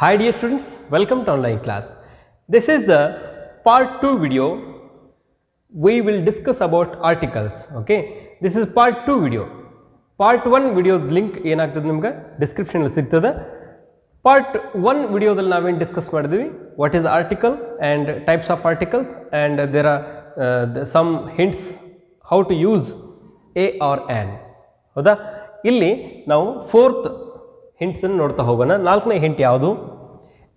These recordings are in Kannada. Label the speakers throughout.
Speaker 1: Hi dear students, welcome to online class. This is the part 2 video. We will discuss about articles. Okay, this is part 2 video. Part one ವಿಡಿಯೋದ ಲಿಂಕ್ ಏನಾಗ್ತದೆ ನಿಮ್ಗೆ ಡಿಸ್ಕ್ರಿಪ್ಷನಲ್ಲಿ ಸಿಗ್ತದೆ ಪಾರ್ಟ್ ಒನ್ ವಿಡಿಯೋದಲ್ಲಿ ನಾವೇನು ಡಿಸ್ಕಸ್ ಮಾಡಿದ್ವಿ what is article and types of articles and there are some hints how to use a or an ಹೌದಾ ಇಲ್ಲಿ ನಾವು ಫೋರ್ತ್ ಹಿಂಟ್ಸನ್ನು ನೋಡ್ತಾ ಹೋಗೋಣ. ನಾಲ್ಕನೇ ಹಿಂಟ್ ಯಾವುದು?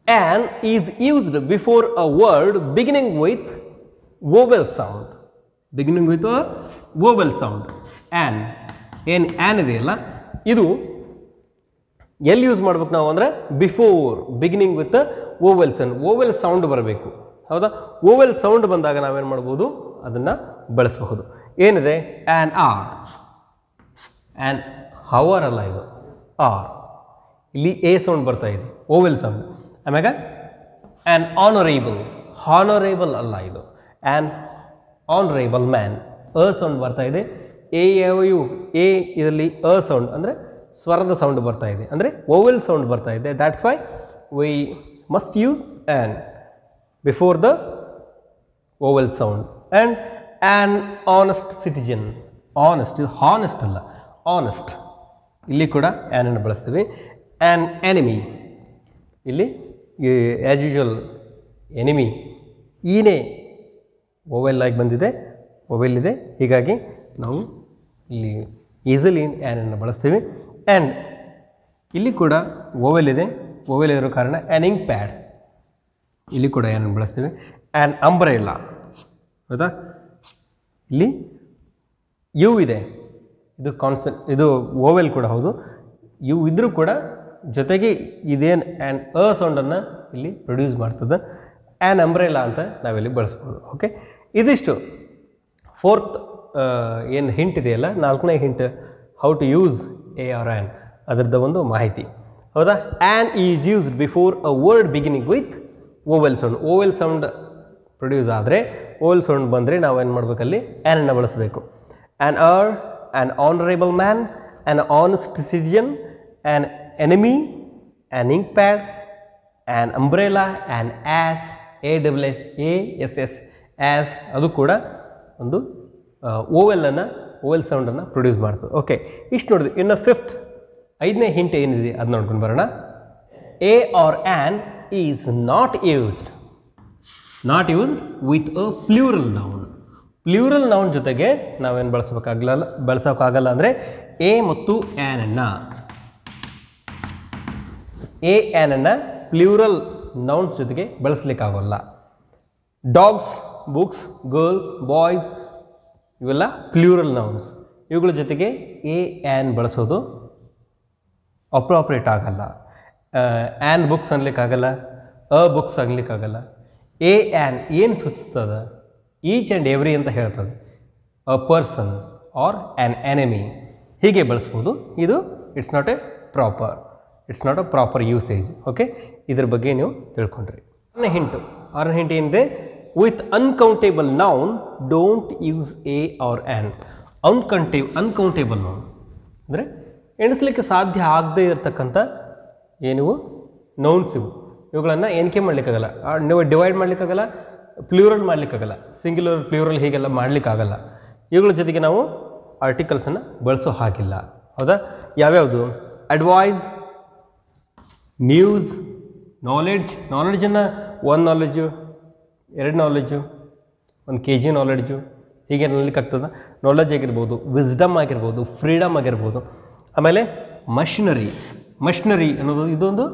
Speaker 1: An is used before a word beginning with vowel sound beginning with vowel sound an ಏನು ಆ್ಯನ್ ಇದೆಯಲ್ಲ ಇದು ಎಲ್ಲಿ ಯೂಸ್ ಮಾಡ್ಬೇಕು ನಾವು ಅಂದರೆ? Before beginning with vowel sound vowel sound ಬರಬೇಕು. ಹೌದಾ? ಓವೆಲ್ ಸೌಂಡ್ ಬಂದಾಗ ನಾವೇನು ಮಾಡ್ಬೋದು? ಅದನ್ನು ಬಳಸಬಹುದು. ಏನಿದೆ? ಆ್ಯನ್ ಆರ್ ಆ್ಯನ್ ಹವರ್ ಅಲ್ಲ ಇದು. ಆರ್ ಇಲ್ಲಿ ಎ ಸೌಂಡ್ ಬರ್ತಾ ಇದೆ ಓವೆಲ್ ಸೌಂಡ್ ಆಮ್ಯಾಗ ಆ್ಯನ್ ಆನರೇಬಲ್ ಹಾನರೇಬಲ್ ಅಲ್ಲ ಇದು. An honourable man a sound ಬರ್ತಾ ಇದೆ. ಎ ಯು ಎ ಇದರಲ್ಲಿ ಅ ಸೌಂಡ್ ಅಂದರೆ ಸ್ವರದ ಸೌಂಡ್ ಬರ್ತಾ ಇದೆ. ಅಂದರೆ ಓವೆಲ್ ಸೌಂಡ್ ಬರ್ತಾ ಇದೆ. That's why we must use an before the vowel sound and an honest citizen honest ಇದು ಹಾನೆಸ್ಟ್ ಅಲ್ಲ. ಆನೆಸ್ಟ್ ಇಲ್ಲಿ ಕೂಡ ಆ್ಯನನ್ನು ಬಳಸ್ತೀವಿ. ಆ್ಯನ್ ಎನಿಮಿ ಇಲ್ಲಿ ಆ್ಯಸ್ ಯೂಶುವಲ್ ಎನಿಮಿ ಈನೇ ಓವೆಲ್ ಆಗಿ ಬಂದಿದೆ ಓವೆಲ್ ಇದೆ. ಹೀಗಾಗಿ ನಾವು ಇಲ್ಲಿ ಈಸಲಿ ಆ್ಯನನ್ನು ಬಳಸ್ತೀವಿ. ಆ್ಯಂಡ್ ಇಲ್ಲಿ ಕೂಡ ಓವೆಲ್ ಇದೆ. ಓವೆಲ್ ಇರೋ ಕಾರಣ ಆ್ಯನಿಂಗ್ ಪ್ಯಾಡ್ ಇಲ್ಲಿ ಕೂಡ ಏನನ್ನು ಬಳಸ್ತೀವಿ. ಆ್ಯನ್ ಅಂಬ್ರೆಲ್ಲ ಹೌದಾ? ಇಲ್ಲಿ ಯು ಇದೆ. ಇದು ಕಾನ್ಸೆಪ್ಟ್ ಇದು ಓವೆಲ್ ಕೂಡ ಹೌದು. ಯು ಇದ್ದರೂ ಕೂಡ ಜೊತೆಗೆ ಇದೇನು ಆ್ಯನ್ ಅ ಸೌಂಡನ್ನು ಇಲ್ಲಿ ಪ್ರೊಡ್ಯೂಸ್ ಮಾಡ್ತದೆ. ಆ್ಯನ್ ಅಂಬ್ರೆಲಾ ಅಂತ ನಾವಿಲ್ಲಿ ಬಳಸ್ಬೋದು. ಓಕೆ ಇದಿಷ್ಟು ಫೋರ್ತ್ ಏನು ಹಿಂಟ್ ಇದೆಯಲ್ಲ? ನಾಲ್ಕನೇ hint how to use a or an ಅದರದ ಒಂದು ಮಾಹಿತಿ. ಹೌದಾ? An is used before a word beginning with vowel sound vowel sound produce ಆದರೆ ಓವೆಲ್ ಸೌಂಡ್ ಬಂದರೆ ನಾವೇನು ಮಾಡಬೇಕಲ್ಲಿ ಆ್ಯನನ್ನು ಬಳಸಬೇಕು. An uh an honourable man an honest citizen an enemy an ink pad an umbrella an ass a double S A S S ass ಅದು ಕೂಡ ಒಂದು ಓವೆಲನ್ನು ಓವೆಲ್ ಸೌಂಡನ್ನು ಪ್ರೊಡ್ಯೂಸ್ ಮಾಡ್ತದೆ. ಓಕೆ ಇಷ್ಟು ನೋಡಿದ್ವಿ ಇನ್ನು ಫಿಫ್ತ್ ಐದನೇ ಹಿಂಟ್ ಏನಿದೆ ಅದು ನೋಡ್ಕೊಂಡು ಬರೋಣ. A or an is not used not used with a plural noun plural noun ಜೊತೆಗೆ ನಾವೇನು ಬಳಸೋಕ್ಕಾಗಲ್ಲ ಬಳಸೋಕ್ಕಾಗಲ್ಲ ಅಂದರೆ ಎ ಮತ್ತು ಆ್ಯನನ್ನು ಎ ಆ್ಯನನ್ನು ಪ್ಲ್ಯೂರಲ್ ನೌನ್ ಜೊತೆಗೆ ಬಳಸಲಿಕ್ಕಾಗೋಲ್ಲ. Dogs books girls boys plural plural nouns ಇವುಗಳ ಜೊತೆಗೆ ಎ ಆ್ಯನ್ ಬಳಸೋದು ಅಪ್ರಾಪ್ರೇಟ್ ಆಗಲ್ಲ. ಆ್ಯನ್ ಬುಕ್ಸ್ ಅನ್ಲಿಕ್ಕಾಗಲ್ಲ ಅ ಬುಕ್ಸ್ ಅನ್ಲಿಕ್ಕಾಗಲ್ಲ. ಎ ಆ್ಯನ್ ಏನು ಸೂಚಿಸ್ತದೆ? ಈಚ್ ಆ್ಯಂಡ್ ಎವ್ರಿ ಅಂತ ಹೇಳ್ತದೆ. A person or an enemy ಹೀಗೆ ಬಳಸ್ಬೋದು. ಇದು it's not a proper it's not a proper usage okay ಇದ್ರ ಬಗ್ಗೆ ನೀವು ತಿಳ್ಕೊಂಡ್ರಿ. ಆರನೇ ಹಿಂಟು. ಆರನೇ ಹಿಂಟ್ ಏನಿದೆ? With uncountable noun don't use a or an ಅನ್ಕಂಟೇ uncountable noun ಅಂದರೆ ಎಣಿಸ್ಲಿಕ್ಕೆ ಸಾಧ್ಯ ಆಗದೇ ಇರತಕ್ಕಂಥ ಏನಿವು ನೌನ್ಸ್ ಇವು. ಇವುಗಳನ್ನು ಎಣಿಕೆ ಮಾಡಲಿಕ್ಕಾಗಲ್ಲ. ನೀವು ಡಿವೈಡ್ ಮಾಡಲಿಕ್ಕಾಗಲ್ಲ ಪ್ಲ್ಯೂರಲ್ ಮಾಡಲಿಕ್ಕಾಗಲ್ಲ. ಸಿಂಗ್ಯುಲರ್ ಪ್ಲ್ಯೂರಲ್ ಹೀಗೆಲ್ಲ ಮಾಡಲಿಕ್ಕಾಗಲ್ಲ. ಇವುಗಳ ಜೊತೆಗೆ ನಾವು ಆರ್ಟಿಕಲ್ಸನ್ನು ಬಳಸೋ ಹಾಗಿಲ್ಲ. ಹೌದಾ? ಯಾವ್ಯಾವುದು? ಅಡ್ವೈಸ್ ನ್ಯೂಸ್ ನಾಲೆಡ್ಜ್ ನಾಲೆಡ್ಜನ್ನು ಒನ್ ನಾಲೆಡ್ಜು ಎರಡು ನಾಲೆಡ್ಜು ಒಂದು ಕೆ ಜಿ ನಾಲೆಡ್ಜು ಹೀಗೆ ಆಗ್ತದೆ ನಾಲೆಡ್ಜ್ ಆಗಿರ್ಬೋದು ವಿಸ್ಡಮ್ ಆಗಿರ್ಬೋದು ಫ್ರೀಡಮ್ ಆಗಿರ್ಬೋದು. ಆಮೇಲೆ ಮಷಿನರಿ ಮಷಿನರಿ ಅನ್ನೋದು ಇದೊಂದು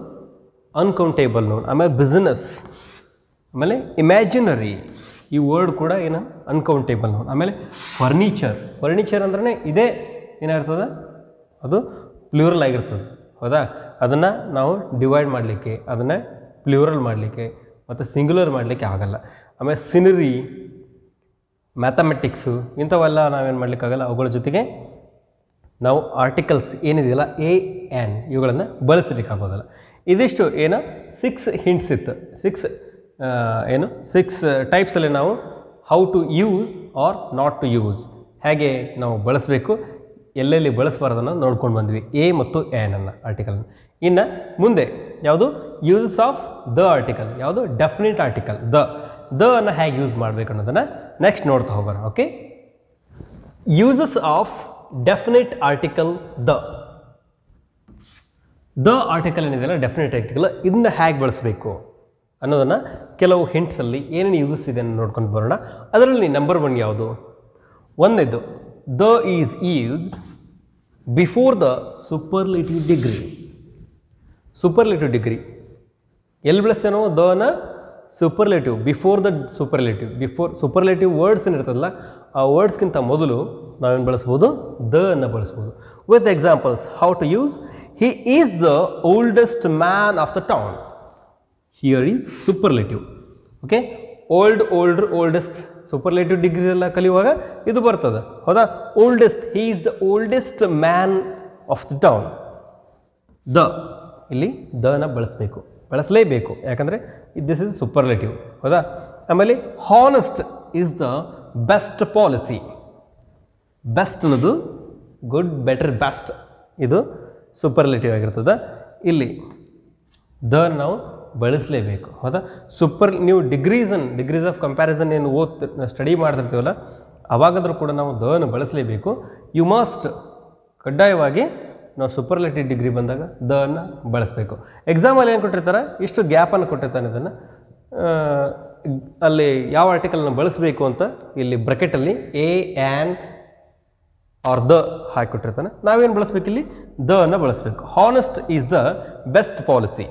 Speaker 1: ಅನ್ಕೌಂಟೇಬಲ್ ನೋಡ್ ಆಮೇಲೆ ಬಿಸ್ನೆಸ್ ಆಮೇಲೆ ಇಮ್ಯಾಜಿನರಿ ಈ ವರ್ಡ್ ಕೂಡ ಏನು? ಅನ್ಕೌಂಟೇಬಲ್ ನೋಡ್ ಆಮೇಲೆ ಫರ್ನಿಚರ್ ಫರ್ನಿಚರ್ ಅಂದ್ರೆ ಇದೇ ಏನಾಗ್ತದೆ ಅದು ಪ್ಲ್ಯೂರಲ್ ಆಗಿರ್ತದೆ. ಹೌದಾ? ಅದನ್ನು ನಾವು ಡಿವೈಡ್ ಮಾಡಲಿಕ್ಕೆ, ಅದನ್ನು ಪ್ಲ್ಯೂರಲ್ ಮಾಡಲಿಕ್ಕೆ ಮತ್ತು ಸಿಂಗ್ಯುಲರ್ ಮಾಡಲಿಕ್ಕೆ ಆಗಲ್ಲ. ಆಮೇಲೆ ಸಿನರಿ ಮ್ಯಾಥಮೆಟಿಕ್ಸು ಇಂಥವೆಲ್ಲ ನಾವೇನು ಮಾಡಲಿಕ್ಕಾಗಲ್ಲ ಅವುಗಳ ಜೊತೆಗೆ ನಾವು ಆರ್ಟಿಕಲ್ಸ್ ಏನಿದೆಯಲ್ಲ ಎ ಆ್ಯನ್ ಇವುಗಳನ್ನು ಬಳಸಲಿಕ್ಕಾಗೋದಿಲ್ಲ ಇದಿಷ್ಟು ಏನು ಸಿಕ್ಸ್ ಹಿಂಟ್ಸ್ ಇತ್ತು. ಸಿಕ್ಸ್ ಏನು ಸಿಕ್ಸ್ ಟೈಪ್ಸಲ್ಲಿ ನಾವು how to use or not to use ಹೇಗೆ ನಾವು ಬಳಸಬೇಕು, ಎಲ್ಲೆಲ್ಲಿ ಬಳಸಬಾರ್ದನ್ನು ನೋಡ್ಕೊಂಡು ಬಂದ್ವಿ. ಎ ಮತ್ತು ಆ್ಯನನ್ನು ಆರ್ಟಿಕಲ್ನ ಇನ್ನು ಮುಂದೆ ಯಾವುದು? ಯೂಸಸ್ ಆಫ್ ದ ಆರ್ಟಿಕಲ್ ಯಾವುದು? ಡೆಫಿನೆಟ್ ಆರ್ಟಿಕಲ್ ದ ದ ಅನ್ನು ಹೇಗೆ ಯೂಸ್ ಮಾಡಬೇಕು ಅನ್ನೋದನ್ನು ನೆಕ್ಸ್ಟ್ ನೋಡ್ತಾ ಹೋಗೋಣ okay uses of definite article the the article ಏನಿದೆಯಲ್ಲ? ಡೆಫಿನೆಟ್ ಆರ್ಟಿಕಲ್ ಇದನ್ನ ಹೇಗೆ ಬಳಸಬೇಕು ಅನ್ನೋದನ್ನು ಕೆಲವು ಹಿಂಟ್ಸಲ್ಲಿ ಏನೇನು ಯೂಸಸ್ ಇದೆ ಅನ್ನೋ ನೋಡ್ಕೊಂಡು ಬರೋಣ. ಅದರಲ್ಲಿ ನಂಬರ್ ಒನ್ ಯಾವುದು? ಒಂದನೇದು the is used before the superlative degree superlative degree ಎಲ್ಲಿ ನಾವು ದನ superlative before the superlative before superlative words ಏನಿರ್ತದಲ್ಲ ಆ ವರ್ಡ್ಸ್ಗಿಂತ ಮೊದಲು ನಾವೇನು ಬಳಸ್ಬೋದು? ದ ಅನ್ನು ಬಳಸ್ಬೋದು. With examples how to use he is the oldest man of the town here is superlative okay old older oldest superlative degree ಎಲ್ಲ ಕಲಿಯುವಾಗ ಇದು ಬರ್ತದೆ. ಹೌದಾ? Oldest he is the oldest man of the town the. ಇಲ್ಲಿ ದನ ಬಳಸಬೇಕು. ಬಳಸಲೇಬೇಕು. ಯಾಕಂದರೆ ದಿಸ್ ಇಸ್ ಸೂಪರ್ಲೇಟಿವ್ ಹೌದಾ? ಆಮೇಲೆ honest is the best policy best ಅನ್ನೋದು ಗುಡ್ ಬೆಟರ್ ಬೆಸ್ಟ್ ಇದು ಸೂಪರ್ಲೇಟಿವ್ ಆಗಿರ್ತದೆ. ಇಲ್ಲಿ ದ ನಾವು ಬಳಸಲೇಬೇಕು. ಹೌದಾ? ಸೂಪರ್ ನೀವು ಡಿಗ್ರೀಸನ್ ಡಿಗ್ರೀಸ್ ಆಫ್ ಕಂಪ್ಯಾರಿಸನ್ ಏನು ಓದ್ ಸ್ಟಡಿ ಮಾಡ್ತಿರ್ತೀವಲ್ಲ, ಅವಾಗಾದರೂ ಕೂಡ ನಾವು ದನ ಬಳಸಲೇಬೇಕು. ಯು ಮಸ್ಟ್ ಕಡ್ಡಾಯವಾಗಿ ನಾವು ಸೂಪರ್ಲೇಟಿವ್ ಡಿಗ್ರಿ ಬಂದಾಗ ದ ಅನ್ನು ಬಳಸಬೇಕು. ಎಕ್ಸಾಮಲ್ಲಿ ಏನು ಕೊಟ್ಟಿರ್ತಾರೆ? ಇಷ್ಟು ಗ್ಯಾಪನ್ನು ಕೊಟ್ಟಿರ್ತಾನೆ ಇದನ್ನು. ಅಲ್ಲಿ ಯಾವ ಆರ್ಟಿಕಲ್ನ ಬಳಸಬೇಕು ಅಂತ ಇಲ್ಲಿ ಬ್ರಕೆಟಲ್ಲಿ ಎ ಆ್ಯನ್ ಆರ್ ದ ಹಾಕಿಕೊಟ್ಟಿರ್ತಾನೆ ನಾವೇನು ಬಳಸಬೇಕು ಇಲ್ಲಿ? ದ ಅನ್ನು ಬಳಸಬೇಕು. Honest is the best policy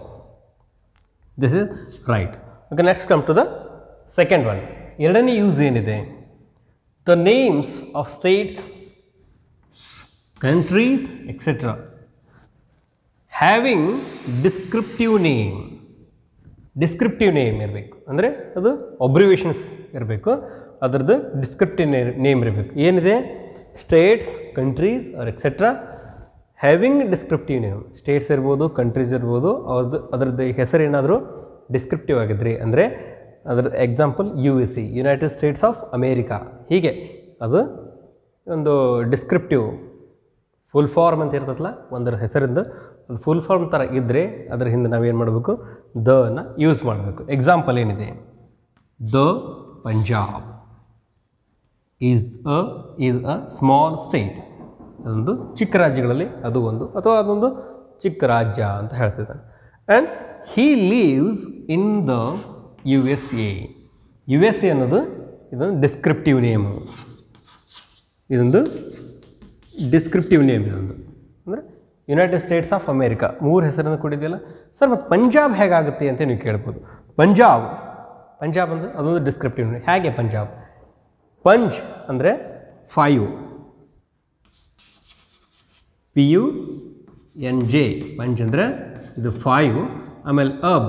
Speaker 1: this is right okay next come to the second one ಎರಡನೇ ಯೂಸ್ ಏನಿದೆ? The names of states countries etcetera having descriptive name descriptive name ಇರಬೇಕು. ಅಂದರೆ ಅದು ಒಬ್ರಿವೇಷನ್ಸ್ ಇರಬೇಕು. ಅದರದ್ದು ಡಿಸ್ಕ್ರಿಪ್ಟಿವ್ ನೇಮ್ ಇರಬೇಕು. ಏನಿದೆ? States countries or etcetera having descriptive name states ಇರ್ಬೋದು ಕಂಟ್ರೀಸ್ ಇರ್ಬೋದು. ಅವ್ರದ್ದು ಅದರದ್ದು ಹೆಸರು ಏನಾದರೂ ಡಿಸ್ಕ್ರಿಪ್ಟಿವ್ ಆಗಿದ್ರಿ, ಅಂದರೆ ಅದರ example U S C United States of America ಹೀಗೆ. ಅದು ಒಂದು ಡಿಸ್ಕ್ರಿಪ್ಟಿವ್ ಫುಲ್ ಫಾರ್ಮ್ ಅಂತ ಇರ್ತದಲ್ಲ, ಒಂದರ ಹೆಸರಿಂದ ಅದು ಫುಲ್ ಫಾರ್ಮ್ ಥರ ಇದ್ದರೆ ಅದರ ಹಿಂದೆ ನಾವೇನು ಮಾಡಬೇಕು? ದ ಅನ್ನು ಯೂಸ್ ಮಾಡಬೇಕು. ಎಕ್ಸಾಂಪಲ್ ಏನಿದೆ? The Punjab is a is a small state ಅದೊಂದು ಚಿಕ್ಕ ರಾಜ್ಯಗಳಲ್ಲಿ ಅದು ಒಂದು, ಅಥವಾ ಅದೊಂದು ಚಿಕ್ಕ ರಾಜ್ಯ ಅಂತ ಹೇಳ್ತಿದ್ದಾನೆ and he lives in the U S A U S A ಅನ್ನೋದು ಇದೊಂದು ಡಿಸ್ಕ್ರಿಪ್ಟಿವ್ ನೇಮು ಇದೊಂದು ಡಿಸ್ಕ್ರಿಪ್ಟಿವ್ ನೇಮ್ ಇದೊಂದು. ಅಂದರೆ ಯುನೈಟೆಡ್ ಸ್ಟೇಟ್ಸ್ ಆಫ್ ಅಮೇರಿಕಾ ಮೂರು ಹೆಸರನ್ನು ಕೊಟ್ಟಿದೆಯಲ್ಲ ಸರ್ ಮತ್ತು ಪಂಜಾಬ್ ಹೇಗಾಗುತ್ತೆ ಅಂತ ನೀವು ಕೇಳ್ಬೋದು. ಪಂಜಾಬ್. ಪಂಜಾಬ್ ಅಂದರೆ ಅದೊಂದು ಡಿಸ್ಕ್ರಿಪ್ಟಿವ್ ನೇಮ್ ಹೇಗೆ ಪಂಜಾಬ್? ಪಂಜ್ ಅಂದರೆ five. P U N J. ಪಂಜ್ ಅಂದರೆ ಇದು ಫೈವ್. ಆಮೇಲೆ ಅಬ್.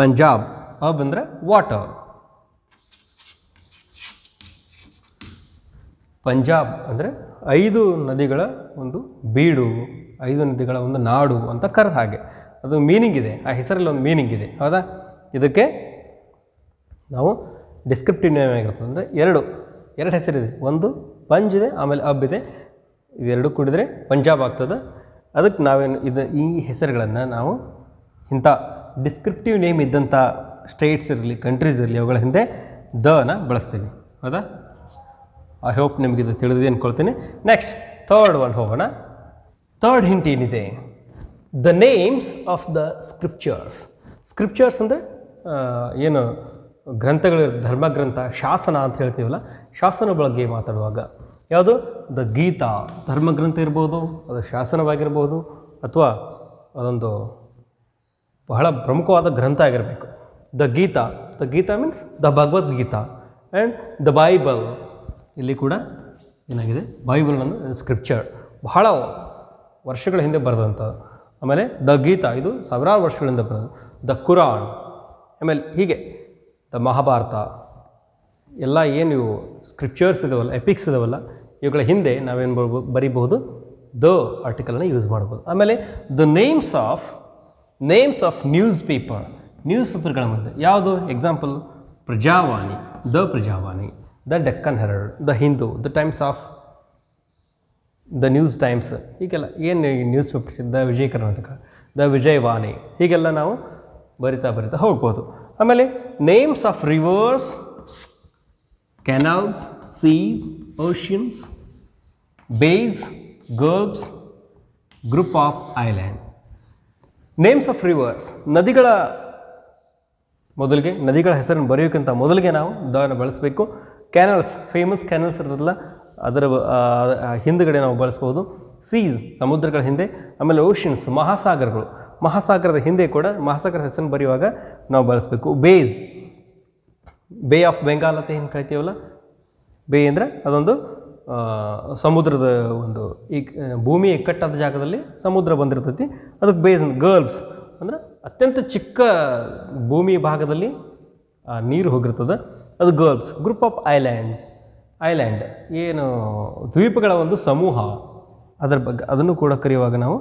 Speaker 1: ಪಂಜಾಬ್. ಅಬ್ ಅಂದರೆ ವಾಟರ್. ಪಂಜಾಬ್ ಅಂದರೆ ಐದು ನದಿಗಳ ಒಂದು ಬೀಡು, ಐದು ನದಿಗಳ ಒಂದು ನಾಡು ಅಂತ ಕರೆದ ಹಾಗೆ. ಅದು ಮೀನಿಂಗ್ ಇದೆ. ಆ ಹೆಸರಲ್ಲಿ ಒಂದು ಮೀನಿಂಗ್ ಇದೆ. ಹೌದಾ? ಇದಕ್ಕೆ ನಾವು ಡಿಸ್ಕ್ರಿಪ್ಟಿವ್ ನೇಮ್ ಆಗಿರ್ತದೆ. ಅಂದರೆ ಎರಡು. ಎರಡು ಹೆಸರಿದೆ. ಒಂದು ಪಂಜ್ ಇದೆ, ಆಮೇಲೆ ಅಬ್ ಇದೆ. ಇವೆರಡು ಕೂಡಿದ್ರೆ ಪಂಜಾಬ್ ಆಗ್ತದೆ. ಅದಕ್ಕೆ ನಾವೇನು ಇದು ಈ ಹೆಸರುಗಳನ್ನು ನಾವು ಇಂಥ ಡಿಸ್ಕ್ರಿಪ್ಟಿವ್ ನೇಮ್ ಇದ್ದಂಥ ಸ್ಟೇಟ್ಸ್ ಇರಲಿ ಕಂಟ್ರೀಸ್ ಇರಲಿ, ಅವುಗಳ ಹಿಂದೆ ದನ ಬಳಸ್ತೀವಿ. ಹೌದಾ? ಐ ಹೋಪ್ ನಿಮಗೆ ಇದು ತಿಳಿದಿದೆ ಅಂದ್ಕೊಳ್ತೀನಿ ನೆಕ್ಸ್ಟ್ ಥರ್ಡ್ ಒನ್ ಹೋಗೋಣ. ಥರ್ಡ್ ಹಿಂಟ್ ಏನಿದೆ? The names of the scriptures scriptures ಅಂದರೆ ಏನು ಗ್ರಂಥಗಳು, ಧರ್ಮಗ್ರಂಥ, ಶಾಸನ ಅಂತ ಹೇಳ್ತೀವಲ್ಲ ಶಾಸನ ಬಗ್ಗೆ ಮಾತಾಡುವಾಗ. ಯಾವುದು? ದ ಗೀತಾ. ಧರ್ಮಗ್ರಂಥ ಇರ್ಬೋದು, ಅದು ಶಾಸನವಾಗಿರ್ಬೋದು, ಅಥವಾ ಅದೊಂದು ಬಹಳ ಪ್ರಮುಖವಾದ ಗ್ರಂಥ ಆಗಿರಬೇಕು. The Gita. The Gita means the Bhagavad Gita and the Bible ಇಲ್ಲಿ ಕೂಡ ಏನಾಗಿದೆ? ಬೈಬಲ್ ಅನ್ನೋದು ಸ್ಕ್ರಿಪ್ಚರ್ ಬಹಳ ವರ್ಷಗಳ ಹಿಂದೆ ಬರೆದಂಥದ್ದು ಆಮೇಲೆ ದ ಗೀತಾ, ಇದು ಸಾವಿರಾರು ವರ್ಷಗಳಿಂದ ಬರೆದ. ದ ಕುರಾನ್, ಆಮೇಲೆ ಹೀಗೆ ದ ಮಹಾಭಾರತ. ಎಲ್ಲ ಏನು ಇವು ಸ್ಕ್ರಿಪ್ಚರ್ಸ್ ಇದಾವಲ್ಲ ಎಪಿಕ್ಸ್ ಇದಾವಲ್ಲ, ಇವುಗಳ ಹಿಂದೆ ನಾವೇನು ಬರ್ಬೋ ಬರೀಬಹುದು? ದ ಆರ್ಟಿಕಲನ್ನು ಯೂಸ್ ಮಾಡ್ಬೋದು. ಆಮೇಲೆ the names of names of newspaper news ಪೇಪರ್ಗಳ ಮಧ್ಯೆ ಯಾವುದು? Example Prajavani. The Prajavani. The Deccan Herald the Hindu the Times of the news times ಹೀಗೆಲ್ಲ ಏನು news papers the Vijaya Karnataka the Vijayavani ಹೀಗೆಲ್ಲ ನಾವು ಬರಿತಾ ಬರಿತಾ ಹೋಗ್ಬೋದು. ಆಮೇಲೆ names of rivers canals seas oceans bays gulfs group of island names of rivers ನದಿಗಳ, ಮೊದಲಿಗೆ ನದಿಗಳ ಹೆಸರನ್ನು ಬರೆಯೋಕ್ಕಿಂತ ಮೊದಲಿಗೆ ನಾವು ದವನ್ನು ಬಳಸಬೇಕು. ಕ್ಯಾನಲ್ಸ್ ಫೇಮಸ್ ಕ್ಯಾನಲ್ಸ್ ಇರೋದಿಲ್ಲ ಅದರ ಹಿಂದುಗಡೆ ನಾವು ಬಳಸ್ಬೋದು. ಸೀಸ್ ಸಮುದ್ರಗಳ ಹಿಂದೆ, ಆಮೇಲೆ ಓಷನ್ಸ್ ಮಹಾಸಾಗರಗಳು. ಮಹಾಸಾಗರದ ಹಿಂದೆ ಕೂಡ ಮಹಾಸಾಗರ ಹೆಸರನ್ನು ಬರೆಯುವಾಗ ನಾವು ಬಳಸಬೇಕು. ಬೇಸ್ ಬೇ ಆಫ್ ಬೆಂಗಾಲ್ ಅಂತ ಏನು ಕರಿತೀವಲ್ಲ? ಬೇ ಅಂದರೆ ಅದೊಂದು ಸಮುದ್ರದ ಒಂದು, ಈ ಭೂಮಿ ಇಕ್ಕಟ್ಟಾದ ಜಾಗದಲ್ಲಿ ಸಮುದ್ರ ಬಂದಿರ್ತೈತಿ. ಅದಕ್ಕೆ ಬೇಸ್ ಗರ್ಲ್ಸ್ ಅಂದ್ರೆ ಅತ್ಯಂತ ಚಿಕ್ಕ ಭೂಮಿ ಭಾಗದಲ್ಲಿ ನೀರು ಹೋಗಿರ್ತದೆ. ಅದು gulfs group of islands. Island ಏನು ದ್ವೀಪಗಳ ಒಂದು ಸಮೂಹ. ಅದರ ಬಗ್ಗೆ ಅದನ್ನು ಕೂಡ ಕರೆಯುವಾಗ ನಾವು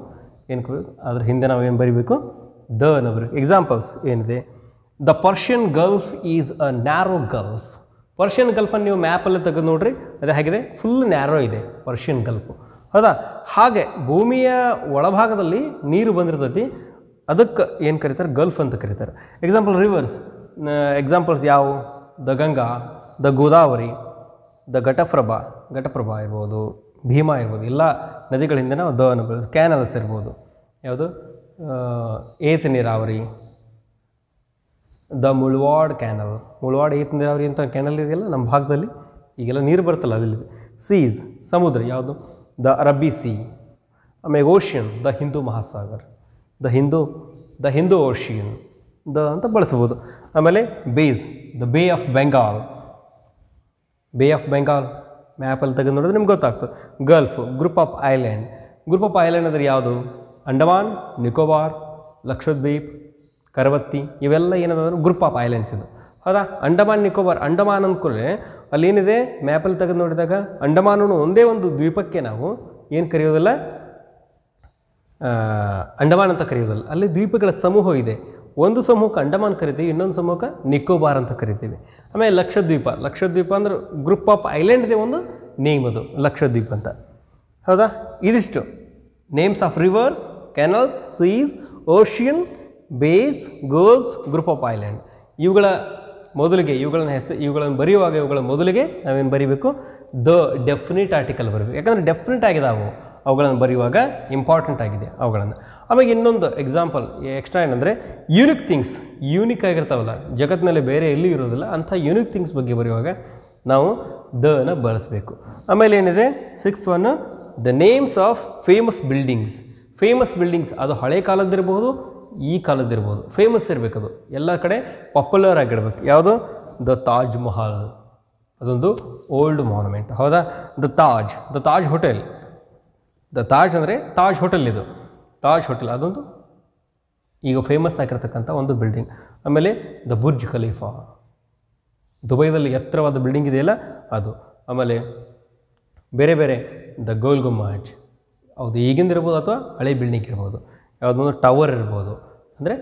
Speaker 1: ಏನು ಅದ್ರ ಹಿಂದೆ ನಾವು ಏನು ಬರಿಬೇಕು? ದ ನಬರ್ ಬರೀ ಎಕ್ಸಾಂಪಲ್ಸ್ ಏನಿದೆ? The Persian Gulf is a narrow gulf Persian ಗಲ್ಫನ್ನು ನೀವು ಮ್ಯಾಪಲ್ಲಿ ತೆಗೆದು ನೋಡ್ರಿ. ಅದು ಹಾಗಿದೆ ಫುಲ್ ನ್ಯಾರೋ ಇದೆ ಪರ್ಷಿಯನ್ ಗಲ್ಫು ಹೌದಾ? ಹಾಗೆ ಭೂಮಿಯ ಒಳಭಾಗದಲ್ಲಿ ನೀರು ಬಂದಿರ್ತೈತಿ. ಅದಕ್ಕೆ ಏನು ಕರೀತಾರೆ? ಗಲ್ಫ್ ಅಂತ ಕರೀತಾರೆ. ಎಕ್ಸಾಂಪಲ್ ರಿವರ್ಸ್ ಎಕ್ಸಾಂಪಲ್ಸ್ ಯಾವುವು the Ganga, the Godavari, the Ghataprabha Ghataprabha ಇರ್ಬೋದು, ಭೀಮಾ ಇರ್ಬೋದು, ಎಲ್ಲ ನದಿಗಳ ಹಿಂದೆ ನಾವು ದ ಅನ್ನು ಕ್ಯಾನಲ್ಸ್ ಇರ್ಬೋದು. ಯಾವುದು? ಏತ ನೀರಾವರಿ, ದ ಮುಳ್ವಾಡ್ ಕ್ಯಾನಲ್ ಮುಳ್ವಾಡ್, ಏತ್ ನೀರಾವರಿ ಅಂತ ಕ್ಯಾನಲ್ ಇದೆಯಲ್ಲ ನಮ್ಮ ಭಾಗದಲ್ಲಿ? ಈಗೆಲ್ಲ ನೀರು ಬರ್ತಲ್ಲ ಅದಿಲ್ಲ ಸೀಸ್ ಸಮುದ್ರ ಯಾವುದು? ದ ಅರಬ್ಬಿ ಸಿ ಆಮೇಲೆ ocean the Hindu Mahasagar. The Hindu the Hindu ocean the ಅಂತ ಬಳಸ್ಬೋದು ಆಮೇಲೆ bays, the bay of Bengal. Bay of Bengal ಮ್ಯಾಪಲ್ಲಿ ತೆಗೆದು ನೋಡಿದ್ರೆ ನಿಮ್ಗೆ ಗೊತ್ತಾಗ್ತದೆ. Gulf, group of island. Group of island ಅಂದರೆ ಯಾವುದು? ಅಂಡಮಾನ್, ನಿಕೋಬಾರ್, ಲಕ್ಷದ್ವೀಪ್, ಕರವತ್ತಿ, ಇವೆಲ್ಲ ಏನದ ಗ್ರೂಪ್ ಆಫ್ ಐಲ್ಯಾಂಡ್ಸ್ ಇದು. ಹೌದಾ? ಅಂಡಮಾನ್, ನಿಕೋಬಾರ್, ಅಂಡಮಾನ್ ಅಂದ್ಕೊಂಡ್ರೆ ಅಲ್ಲೇನಿದೆ ಮ್ಯಾಪಲ್ಲಿ ತೆಗೆದು ನೋಡಿದಾಗ ಅಂಡಮಾನು ಒಂದೇ ಒಂದು ದ್ವೀಪಕ್ಕೆ ನಾವು ಏನು ಕರೆಯೋದಿಲ್ಲ? ಅಂಡಮಾನ್ ಅಂತ ಕರೆಯೋದಲ್ಲ. ಅಲ್ಲಿ ದ್ವೀಪಗಳ ಸಮೂಹ ಇದೆ ಒಂದು ಸಮೂಹಕ್ಕೆ ಅಂಡಮಾನ್ ಕರಿತೀವಿ, ಇನ್ನೊಂದು ಸಮೂಹಕ್ಕೆ ನಿಕೋಬಾರ್ ಅಂತ ಕರಿತೀವಿ. ಆಮೇಲೆ ಲಕ್ಷದ್ವೀಪ ಲಕ್ಷದ್ವೀಪ ಅಂದ್ರೆ ಗ್ರೂಪ್ ಆಫ್ ಐಲ್ಯಾಂಡ್ದೆ ಒಂದು ನೇಮ್ ಅದು, ಲಕ್ಷದ್ವೀಪ ಅಂತ. ಹೌದಾ? ಇದಿಷ್ಟು. Names of rivers canals seas ocean bays gulfs group of island ಇವುಗಳ ಮೊದಲಿಗೆ, ಇವುಗಳನ್ನು ಹೆಸರು, ಇವುಗಳನ್ನು ಬರೆಯುವಾಗ ಇವುಗಳ ಮೊದಲಿಗೆ ನಾವೇನು ಬರೀಬೇಕು? ದ ಡೆಫಿನಿಟ್ ಆರ್ಟಿಕಲ್ ಬರಬೇಕು. ಯಾಕಂದರೆ ಡೆಫಿನಿಟ್ ಆಗಿದೆ ಅವು. ಅವುಗಳನ್ನು ಬರೆಯುವಾಗ ಇಂಪಾರ್ಟೆಂಟ್ ಆಗಿದೆ ಅವುಗಳನ್ನು. ಆಮೇಲೆ ಇನ್ನೊಂದು ಎಕ್ಸಾಂಪಲ್ ಎಕ್ಸ್ಟ್ರಾ ಏನಂದರೆ ಯೂನಿಕ್ ಥಿಂಗ್ಸ್ ಯೂನಿಕ್ ಆಗಿರ್ತಾವಲ್ಲ ಜಗತ್ತಿನಲ್ಲಿ ಬೇರೆ ಎಲ್ಲಿ ಇರೋದಿಲ್ಲ, ಅಂಥ ಯೂನಿಕ್ ಥಿಂಗ್ಸ್ ಬಗ್ಗೆ ಬರೆಯುವಾಗ ನಾವು ದನ ಬಳಸಬೇಕು. ಆಮೇಲೆ ಏನಿದೆ? Sixth one the names of famous buildings famous buildings ಅದು ಹಳೆ ಕಾಲದ್ದಿರ್ಬೋದು, ಈ ಕಾಲದ್ದಿರ್ಬೋದು. ಫೇಮಸ್ ಇರಬೇಕದು ಎಲ್ಲ ಕಡೆ ಪಾಪ್ಯುಲರ್ ಆಗಿರ್ಬೇಕು. ಯಾವುದು? ದ ತಾಜ್ ಮಹಲ್ ಅದೊಂದು ಓಲ್ಡ್ ಮಾನ್ಯುಮೆಂಟ್ ಹೌದಾ? The Taj the Taj hotel the Taj ಅಂದರೆ ತಾಜ್ ಹೋಟೆಲ್ ಇದು. ತಾಜ್ ಹೋಟೆಲ್, ಅದೊಂದು ಈಗ ಫೇಮಸ್ ಆಗಿರತಕ್ಕಂಥ ಒಂದು ಬಿಲ್ಡಿಂಗ್ ಆಮೇಲೆ ದ ಬುರ್ಜ್ ಖಲೀಫಾ ದುಬೈದಲ್ಲಿ ಎತ್ತರವಾದ ಬಿಲ್ಡಿಂಗ್ ಇದೆಯಲ್ಲ ಅದು. ಆಮೇಲೆ ಬೇರೆ ಬೇರೆ ದ ಗೋಲ್ ಗುಮ್ಮಾಜ್ ಹೌದು, ಈಗಿಂದ ಇರ್ಬೋದು ಅಥವಾ ಹಳೆ ಬಿಲ್ಡಿಂಗ್ ಇರ್ಬೋದು. ಯಾವುದೊಂದು ಟವರ್ ಇರ್ಬೋದು. ಅಂದರೆ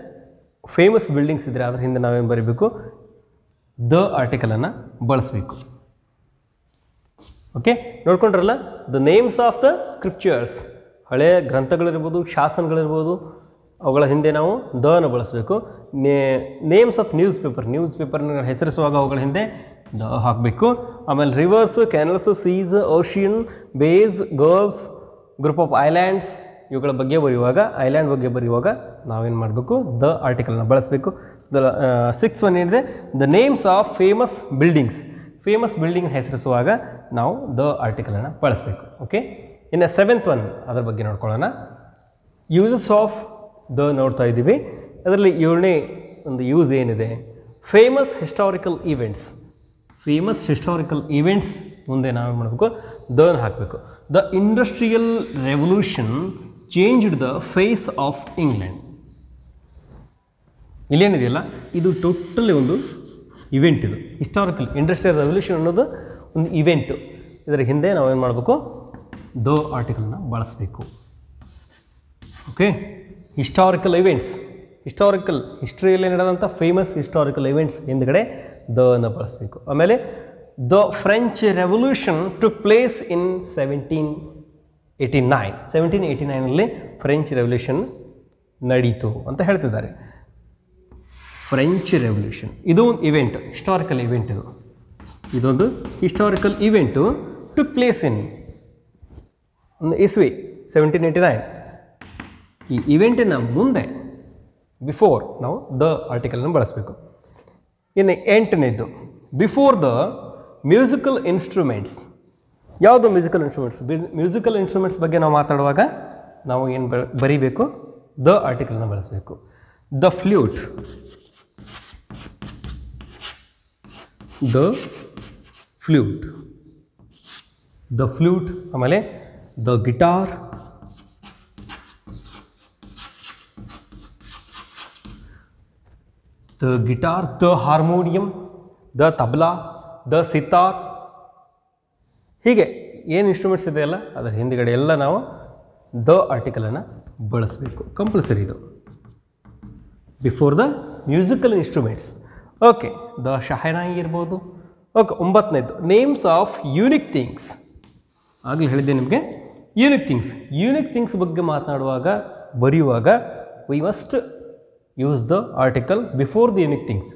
Speaker 1: ಫೇಮಸ್ ಬಿಲ್ಡಿಂಗ್ಸ್ ಇದ್ದರೆ ಅದ್ರ ಹಿಂದೆ ನಾವೇನು ಬರೀಬೇಕು? ದ ಆರ್ಟಿಕಲನ್ನು ಬಳಸಬೇಕು. Okay ನೋಡ್ಕೊಂಡ್ರಲ್ಲ? The names of the scriptures ಹಳೆಯ ಗ್ರಂಥಗಳಿರ್ಬೋದು, ಶಾಸನಗಳಿರ್ಬೋದು, ಅವುಗಳ ಹಿಂದೆ ನಾವು ದನ ಬಳಸಬೇಕು. ನೇ ನೇಮ್ಸ್ ಆಫ್ ನ್ಯೂಸ್ ಪೇಪರ್ ನ್ಯೂಸ್ ಪೇಪರ್ನ ಹೆಸರಿಸುವಾಗ ಅವುಗಳ ಹಿಂದೆ ದ ಹಾಕಬೇಕು. ಆಮೇಲೆ rivers canals seas ocean bays gulfs group of islands ಇವುಗಳ ಬಗ್ಗೆ ಬರೆಯುವಾಗ ಐಲ್ಯಾಂಡ್ ಬಗ್ಗೆ ಬರೆಯುವಾಗ ನಾವೇನು ಮಾಡಬೇಕು? ದ ಆರ್ಟಿಕಲ್ನ ಬಳಸಬೇಕು. ದ ಸಿಕ್ಸ್ ಒನ್ ಏನಿದೆ? The names of famous buildings famous building ಹೆಸರಿಸುವಾಗ ನಾವು ದ ಆರ್ಟಿಕಲನ್ನು ಬಳಸಬೇಕು. ಓಕೆ ಇನ್ನು ಸೆವೆಂತ್ ಒನ್ ಅದರ ಬಗ್ಗೆ ನೋಡ್ಕೊಳ್ಳೋಣ. ಯೂಸಸ್ ಆಫ್ ದ ನೋಡ್ತಾ ಇದ್ದೀವಿ. ಅದರಲ್ಲಿ ಏಳನೇ ಒಂದು ಯೂಸ್ ಏನಿದೆ? Famous historical events famous historical events ಮುಂದೆ ನಾವೇನು ಮಾಡಬೇಕು? ದನ್ ಹಾಕಬೇಕು. The industrial revolution changed the face of England ಇಲ್ಲೇನಿದೆಯಲ್ಲ ಇದು ಟೋಟಲಿ ಒಂದು ಇವೆಂಟ್ ಇದು. ಹಿಸ್ಟಾರಿಕಲ್ ಇಂಡಸ್ಟ್ರಿಯಲ್ ರೆವಲ್ಯೂಷನ್ ಅನ್ನೋದು ಒಂದು ಇವೆಂಟು ಇದರ ಹಿಂದೆ ನಾವೇನು ಮಾಡಬೇಕು? ದ ಆರ್ಟಿಕಲ್ನ ಬಳಸಬೇಕು. ಓಕೆ? ಹಿಸ್ಟಾರಿಕಲ್ ಇವೆಂಟ್ಸ್ ಹಿಸ್ಟಾರಿಕಲ್ ಹಿಸ್ಟ್ರಿಯಲ್ಲಿ ನಡೆದಂಥ ಫೇಮಸ್ ಹಿಸ್ಟಾರಿಕಲ್ ಇವೆಂಟ್ಸ್ ಹಿಂದ್ಗಡೆ ದ ಅನ್ನು ಬಳಸಬೇಕು. ಆಮೇಲೆ the French revolution took place in seventeen eighty nine seventeen eighty ನೈನಲ್ಲಿ French revolution ನಡೀತು ಅಂತ ಹೇಳ್ತಿದ್ದಾರೆ. ಫ್ರೆಂಚ್ ರೆವಲ್ಯೂಷನ್ ಇದು ಒಂದು ಇವೆಂಟ್ ಹಿಸ್ಟಾರಿಕಲ್ ಇವೆಂಟ್ ಇದು. ಇದೊಂದು historical event took place in ಇಸ್ವಿ ಸೆವೆಂಟೀನ್ ಏಯ್ಟಿ ನೈನ್ ಈ ಇವೆಂಟಿನ ಮುಂದೆ ಬಿಫೋರ್ ನಾವು ದ ಆರ್ಟಿಕಲನ್ನು ಬಳಸಬೇಕು. ಇನ್ನು ಎಂಟನೇದು ಬಿಫೋರ್ ದ ಮ್ಯೂಸಿಕಲ್ ಇನ್ಸ್ಟ್ರೂಮೆಂಟ್ಸ್ ಯಾವುದು ಮ್ಯೂಸಿಕಲ್ ಇನ್ಸ್ಟ್ರೂಮೆಂಟ್ಸ್ ಮ್ಯೂಸಿಕಲ್ ಇನ್ಸ್ಟ್ರೂಮೆಂಟ್ಸ್ ಬಗ್ಗೆ ನಾವು ಮಾತಾಡುವಾಗ ನಾವು ಏನು ಬರೀಬೇಕು? ದ ಆರ್ಟಿಕಲನ್ನು ಬಳಸಬೇಕು. The flute the flute the flute ಆಮೇಲೆ the guitar. The guitar, the harmonium, the tabla, the sitar. ಹೀಗೆ ಏನು ಇನ್ಸ್ಟ್ರೂಮೆಂಟ್ಸ್ ಇದೆಯಲ್ಲ ಅದರ ಹಿಂದುಗಡೆ ಎಲ್ಲ ನಾವು ದ ಆರ್ಟಿಕಲನ್ನು ಬಳಸಬೇಕು. ಕಂಪಲ್ಸರಿ ಇದು. Before the musical instruments okay the shehnai ಇರ್ಬೋದು. ಓಕೆ ಒಂಬತ್ತನೇದು. ನೇಮ್ಸ್ ಆಫ್ ಯೂನಿಕ್ ಥಿಂಗ್ಸ್ ಆಗಲೇ ಹೇಳಿದ್ದೆ ನಿಮಗೆ. ಯೂನಿಕ್ ಥಿಂಗ್ಸ್ ಯೂನಿಕ್ ಥಿಂಗ್ಸ್ ಬಗ್ಗೆ ಮಾತನಾಡುವಾಗ, ಬರೆಯುವಾಗ we must use the article before the unique things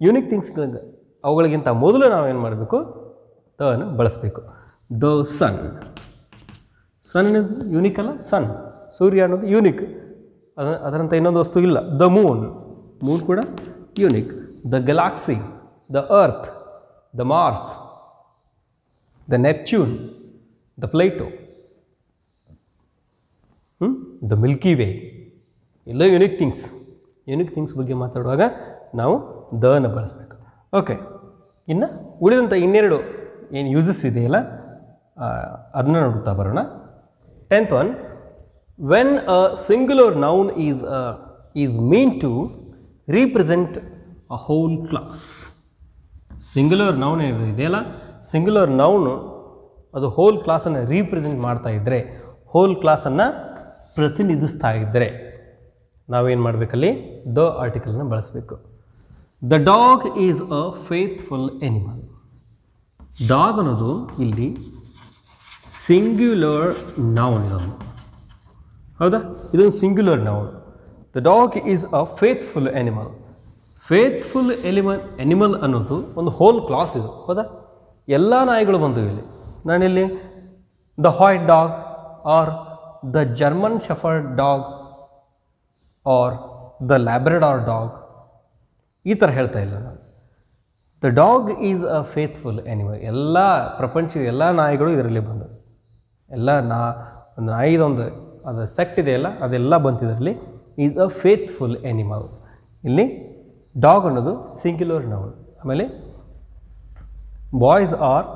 Speaker 1: unique things ಅವುಗಳಿಗಿಂತ ಮೊದಲು ನಾವೇನು ಮಾಡಬೇಕು? ದನ್ನು ಬಳಸಬೇಕು. ದ ಸನ್ ಸನ್ ಯೂನಿಕ್ ಅಲ್ಲ? ಸನ್ ಸೂರ್ಯ ಅನ್ನೋದು ಯೂನಿಕ್ ಅದ ಅದರಂಥ ಇನ್ನೊಂದು ವಸ್ತು ಇಲ್ಲ. ದ ಮೂನ್ ಮೂನ್ ಕೂಡ unique the galaxy the earth the Mars the Neptune the Pluto the Milky Way ಎಲ್ಲ ಯುನಿಕ್ ಥಿಂಗ್ಸ್ ಯುನಿಕ್ ಥಿಂಗ್ಸ್ ಬಗ್ಗೆ ಮಾತಾಡುವಾಗ ನಾವು ದನ ಬಳಸಬೇಕು. ಓಕೆ ಇನ್ನು ಉಳಿದಂಥ ಇನ್ನೆರಡು ಏನು ಯೂಸಸ್ ಇದೆಯಲ್ಲ ಅದನ್ನ ನೋಡ್ತಾ ಬರೋಣ. Tenth one when a singular noun is is meant to represent a whole class singular noun ಇದೆಯಲ್ಲ ಸಿಂಗ್ಯುಲರ್ ನೌನು ಅದು ಹೋಲ್ ಕ್ಲಾಸನ್ನು ರೀಪ್ರೆಸೆಂಟ್ ಮಾಡ್ತಾ ಇದ್ದರೆ ಹೋಲ್ ಕ್ಲಾಸನ್ನು ಪ್ರತಿನಿಧಿಸ್ತಾ ಇದ್ದರೆ ನಾವೇನು ಮಾಡಬೇಕಲ್ಲಿ? ದ ಆರ್ಟಿಕಲನ್ನು ಬಳಸಬೇಕು. The dog is a faithful animal. Dog ಅನ್ನೋದು ಇಲ್ಲಿ ಸಿಂಗ್ಯುಲರ್ ನೌನ್ ಇದೊಂದು. ಹೌದಾ? ಇದೊಂದು singular noun. The dog is a faithful animal. Faithful animal animal ಅನ್ನೋದು ಒಂದು ಹೋಲ್ ಕ್ಲಾಸ್ ಇದು. ಹೌದಾ? ಎಲ್ಲ ನಾಯಿಗಳು ಬಂದವು ಇಲ್ಲಿ. ನಾನಿಲ್ಲಿ the white dog or the German shepherd dog or the Labrador dog ಈ ಥರ ಹೇಳ್ತಾ ಇಲ್ಲ ನಾನು. The dog is a faithful animal ಎಲ್ಲ ಪ್ರಪಂಚದ ಎಲ್ಲ ನಾಯಿಗಳು ಇದರಲ್ಲಿ ಬಂದವು. ಎಲ್ಲ ನಾ, ನಾಯಿದೊಂದು, ಅದು ಸೆಕ್ಟ್ ಇದೆಯಲ್ಲ ಅದೆಲ್ಲ ಬಂತಿದ್ರಲ್ಲಿ ಈಸ್ ಅ ಫೇತ್ಫುಲ್ ಎನಿಮಲ್ ಇಲ್ಲಿ ಡಾಗ್ ಅನ್ನೋದು ಸಿಂಗ್ಯುಲರ್ ನೌನ್ ಆಮೇಲೆ boys are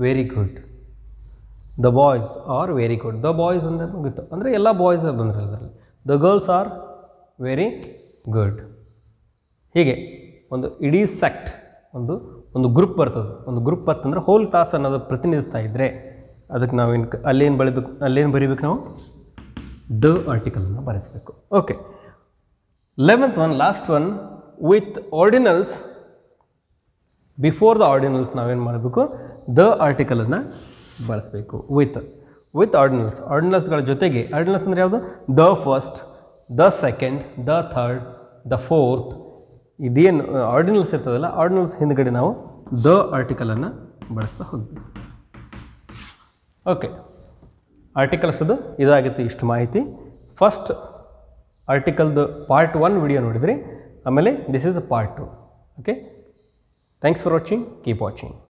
Speaker 1: very good the boys are very good the boys ಅಂದರೆ ಮುಗಿತು. ಅಂದರೆ ಎಲ್ಲ ಬಾಯ್ಸ್ ಬಂದರೆ ಅದರಲ್ಲಿ. The girls are very good ಹೀಗೆ ಒಂದು ಇಡೀ ಸೆಕ್ಟ್ ಒಂದು ಒಂದು ಗ್ರೂಪ್ ಬರ್ತದೆ. ಒಂದು ಗ್ರೂಪ್ ಬರ್ತಂದ್ರೆ ಹೋಲ್ ಕ್ಲಾಸ್ ಅನ್ನೋದು ಪ್ರತಿನಿಧಿಸ್ತಾ ಇದ್ದರೆ ಅದಕ್ಕೆ ನಾವೇನು ಅಲ್ಲೇನು ಬಳಿಬೇಕು ಅಲ್ಲೇನು ಬರೀಬೇಕು ನಾವು? ದ ಆರ್ಟಿಕಲನ್ನು ಬರೆಸಬೇಕು. Okay eleventh one last one with ordinals before the ordinals ನಾವೇನು ಮಾಡಬೇಕು? ದ ಆರ್ಟಿಕಲನ್ನು ಬಳಸಬೇಕು. ವಿತ್ ವಿತ್ ಆರ್ಡಿನಲ್ಸ್ ಆರ್ಡಿನಲ್ಸ್ಗಳ ಜೊತೆಗೆ ಆರ್ಡಿನಲ್ಸ್ ಅಂದರೆ ಯಾವುದು? The first the second the third the fourth ಇದೇನು ಆರ್ಡಿನಲ್ಸ್ ಇರ್ತದಲ್ಲ ಆರ್ಡಿನಲ್ಸ್ ಹಿಂದ್ಗಡೆ ನಾವು ದ ಆರ್ಟಿಕಲನ್ನು ಬಳಸ್ತಾ ಹೋಗ್ಬೇಕು. ಓಕೆ ಆರ್ಟಿಕಲ್ಸದು ಇದಾಗಿತ್ತು ಇಷ್ಟು ಮಾಹಿತಿ. ಫಸ್ಟ್ ಆರ್ಟಿಕಲ್ದು ಪಾರ್ಟ್ ಒನ್ ವಿಡಿಯೋ ನೋಡಿದ್ರಿ. ಆಮೇಲೆ this is part two okay thanks for watching keep watching